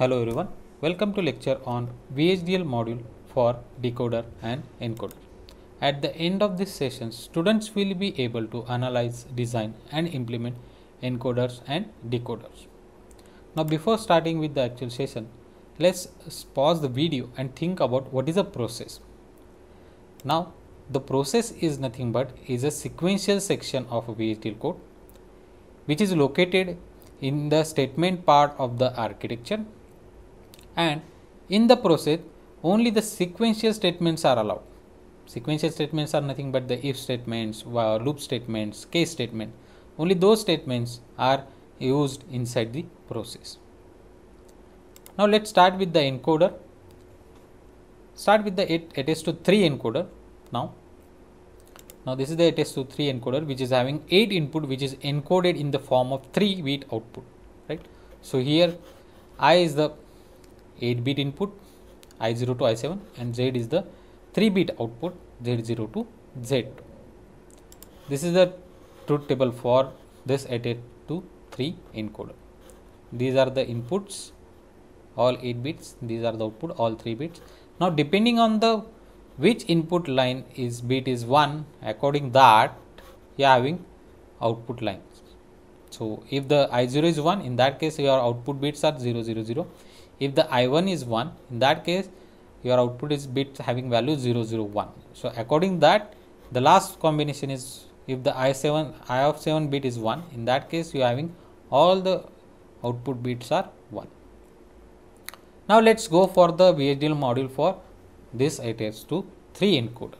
Hello everyone, welcome to lecture on VHDL module for decoder and encoder. At the end of this session, students will be able to analyze, design and implement encoders and decoders. Now before starting with the actual session, let's pause the video and think about what is a process. Now the process is nothing but is a sequential section of a VHDL code which is located in the statement part of the architecture and in the process only the sequential statements are allowed. Sequential statements are nothing but the if statements loop statements case statement. Only those statements are used inside the process. Now let's start with the encoder. Start with the 3 encoder. Now now this is the ATS23 encoder which is having 8 input which is encoded in the form of 3 bit output right. So here I is the 8 bit input I0 to I7 and Z is the 3 bit output Z0 to Z2. This is the truth table for this AT23 encoder. These are the inputs all 8 bits these are the output all 3 bits. Now depending on the which input line is bit is 1 according that you are having output lines so if the i0 is 1 in that case your output bits are 0 0 0 if the i1 is 1 in that case your output is bit having value 0 0 1 so according that the last combination is if the i7 i of 7 bit is 1 in that case you are having all the output bits are 1 now let's go for the VHDL module for this ATS to 3 encoder.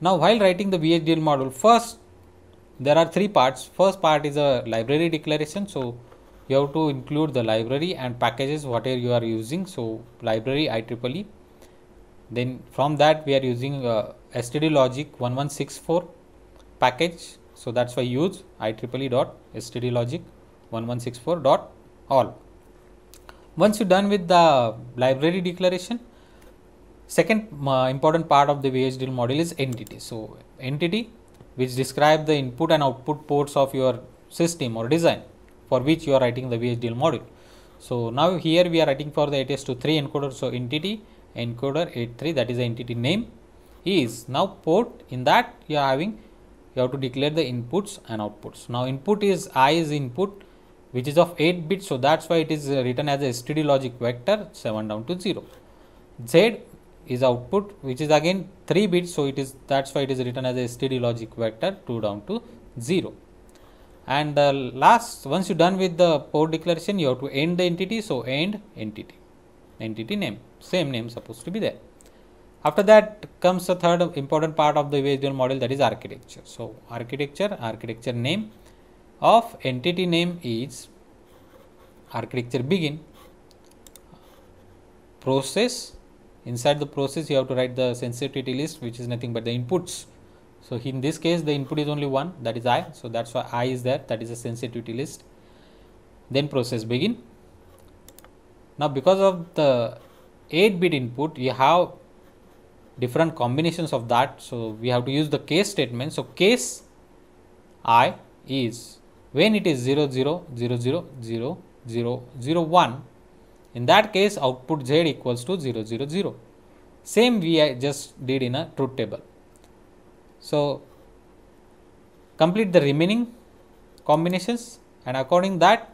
Now while writing the VHDL module first there are three parts. First part is a library declaration. So you have to include the library and packages whatever you are using. So library IEEE. Then from that we are using uh, std logic 1164 package. So that's why use IEEE dot std logic 1164 dot all. Once you're done with the library declaration, second uh, important part of the VHDL module is entity. So entity which describe the input and output ports of your system or design for which you are writing the VHDL module. So now here we are writing for the ATS23 encoder. So entity encoder 83 that is the entity name is now port in that you are having you have to declare the inputs and outputs. Now input is I is input which is of 8 bits so that's why it is uh, written as a std logic vector 7 down to 0 z is output which is again 3 bits so it is that's why it is written as a std logic vector 2 down to 0 and the last once you done with the port declaration you have to end the entity. So end entity. Entity name. Same name supposed to be there. After that comes the third important part of the VHDL model that is architecture. So architecture architecture name of entity name is architecture begin. Process. Inside the process you have to write the sensitivity list which is nothing but the inputs so in this case the input is only one that is i. So that's why i is there that is a sensitivity list. Then process begin. Now because of the 8 bit input you have different combinations of that. So we have to use the case statement. So case i is when it is 0 0 0 0 0 0 0 1 in that case output z equals to 0 0 0 same we just did in a truth table so complete the remaining combinations and according that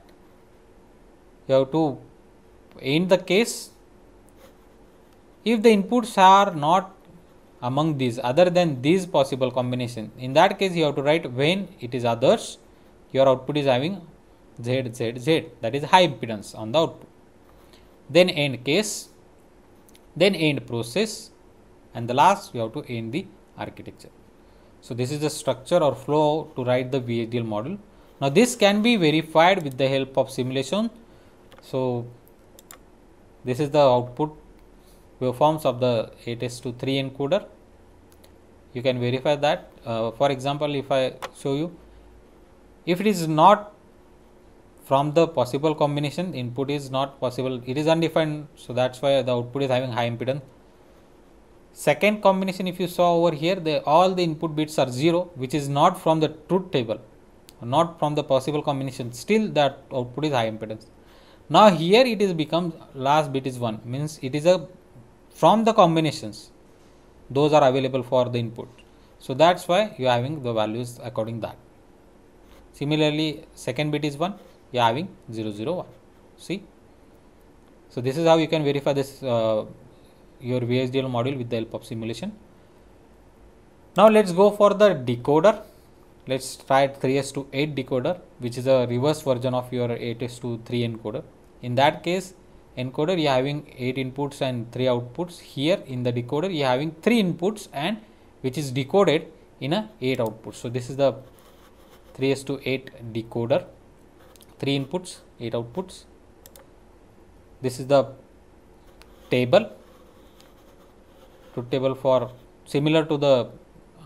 you have to end the case. If the inputs are not among these other than these possible combination in that case you have to write when it is others your output is having z z z that is high impedance on the output. Then end case then end process and the last you have to end the architecture so this is the structure or flow to write the VHDL model. Now this can be verified with the help of simulation. So this is the output waveforms of the ATS23 encoder. You can verify that. Uh, for example if I show you if it is not from the possible combination input is not possible. It is undefined so that's why the output is having high impedance second combination if you saw over here the all the input bits are 0 which is not from the truth table not from the possible combination. Still that output is high impedance. Now here it is becomes last bit is 1 means it is a from the combinations those are available for the input. So that's why you are having the values according that. Similarly second bit is 1 you are having 0 0 1 see? So this is how you can verify this uh, your VHDL module with the help of simulation. Now let's go for the decoder. Let's try 3s to 8 decoder which is a reverse version of your 8s to 3 encoder. In that case encoder you are having 8 inputs and 3 outputs. Here in the decoder you are having 3 inputs and which is decoded in a 8 outputs so this is the 3s to 8 decoder. 3 inputs 8 outputs. This is the table table for similar to the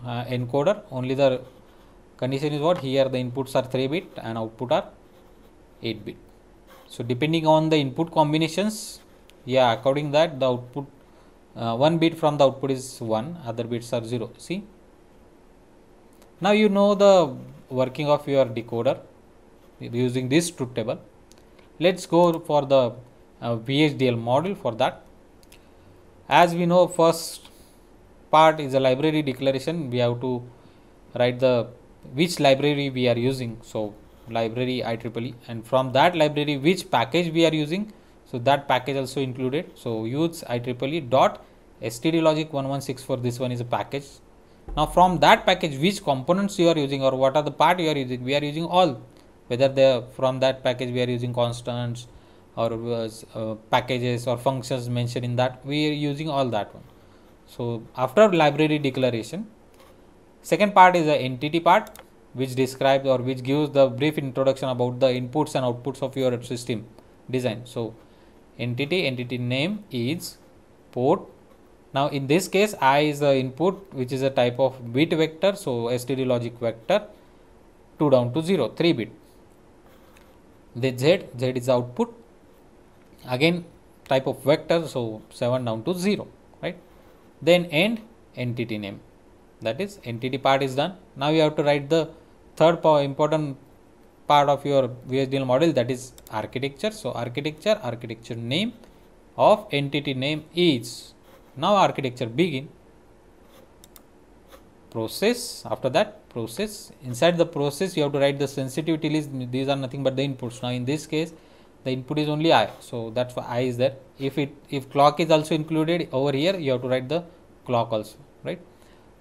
uh, encoder only the condition is what here the inputs are 3 bit and output are 8 bit. So depending on the input combinations yeah according that the output uh, one bit from the output is 1 other bits are 0 see? Now you know the working of your decoder using this truth table. Let's go for the uh, VHDL module for that as we know first part is a library declaration. We have to write the which library we are using. So library IEEE and from that library which package we are using. So that package also included. So use IEEE dot stdlogic 1164 this one is a package. Now from that package which components you are using or what are the part you are using we are using all. Whether they from that package we are using constants or uh, packages or functions mentioned in that we are using all that one so after library declaration Second part is the entity part which describes or which gives the brief introduction about the inputs and outputs of your system design. So, entity entity name is port. Now, in this case I is the input which is a type of bit vector. So, std logic vector 2 down to 0 3 bit. The z z is output again type of vector. So, 7 down to 0 right. Then end entity name that is entity part is done. Now you have to write the third important part of your VHDL model that is architecture. So architecture, architecture name of entity name is now architecture begin process after that process inside the process you have to write the sensitivity list these are nothing but the inputs now in this case the input is only i. So that's why i is there. If it if clock is also included over here you have to write the clock also right?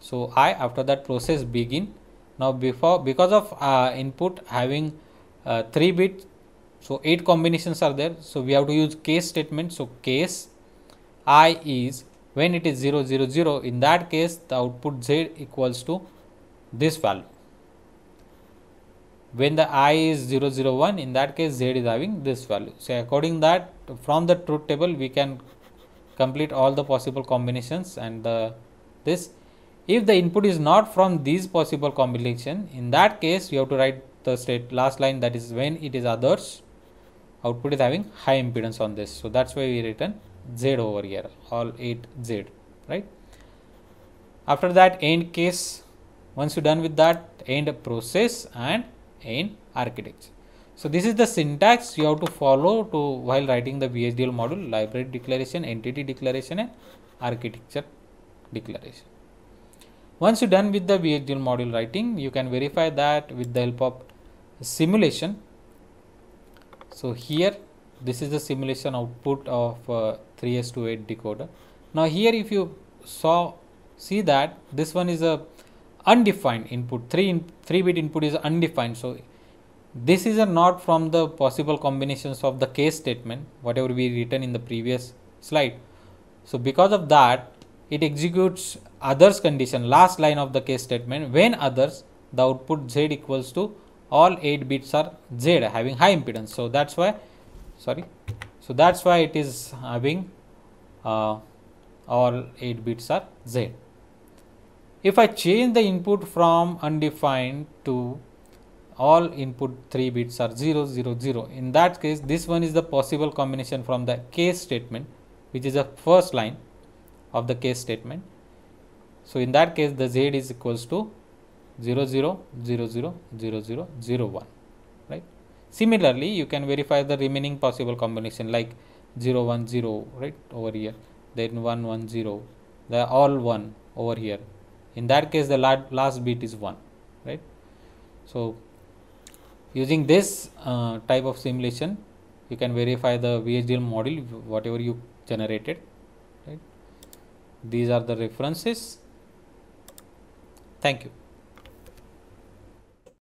So i after that process begin. Now before because of uh, input having uh, 3 bit so 8 combinations are there. So we have to use case statement. So case i is when it is 0 0 0 in that case the output z equals to this value when the i is 0 0 1 in that case z is having this value so according that from the truth table we can complete all the possible combinations and the this if the input is not from these possible combination, in that case you have to write the state last line that is when it is others, output is having high impedance on this. So that's why we written Z over here, all 8 Z, right? After that end case, once you done with that, end process and end architecture. So this is the syntax you have to follow to while writing the VHDL module, library declaration, entity declaration and architecture declaration. Once you're done with the VHDL module writing, you can verify that with the help of simulation. So here, this is the simulation output of uh, 3S to 8 decoder. Now here, if you saw, see that this one is a undefined input, 3 in, 3 bit input is undefined. So this is a not from the possible combinations of the case statement, whatever we written in the previous slide. So because of that, it executes others condition last line of the case statement. When others the output z equals to all 8 bits are z having high impedance. So that's why sorry. So that's why it is having uh, all 8 bits are z if i change the input from undefined to all input 3 bits are 0 0 0 in that case this one is the possible combination from the case statement which is the first line of the case statement. So, in that case the z is equals to 0 0 0 0 0 0 0 1 right. similarly you can verify the remaining possible combination like 0 1 0 right over here then 1 1 0 they are all 1 over here in that case the last bit is 1 right? So using this uh, type of simulation you can verify the VHDL model whatever you generated right? These are the references. Thank you